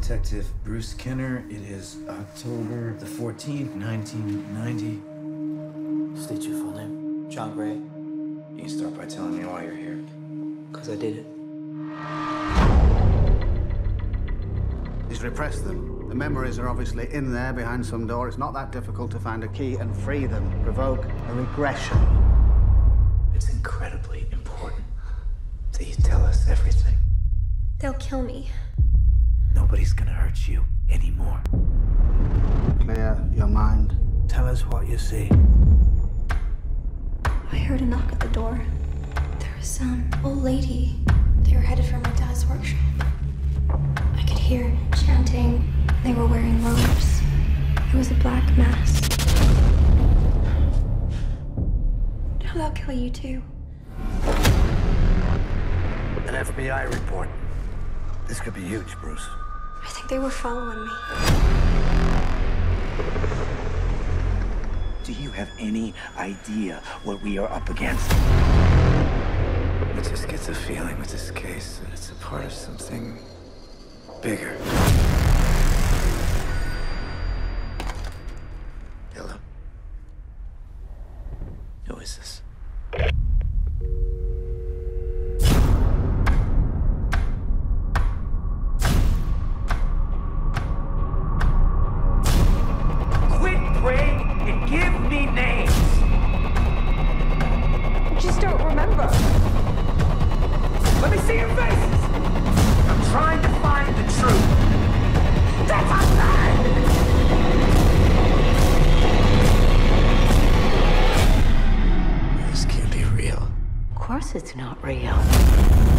Detective Bruce Kenner. It is October the 14th, 1990. State your full name. John Gray, You can start by telling me why you're here. because I did it. He's repressed them. The memories are obviously in there behind some door. It's not that difficult to find a key and free them. Provoke a regression. It's incredibly important that you tell us everything. They'll kill me. Nobody's gonna hurt you anymore. Clear your mind. Tell us what you see. I heard a knock at the door. There was some old lady. They were headed for my dad's workshop. I could hear chanting. They were wearing robes. It was a black mask. Now they'll kill you too. An FBI report. This could be huge, Bruce. I think they were following me. Do you have any idea what we are up against? It just gets a feeling with this case that it's a part of something bigger. Hello? Who is this? course it's not real.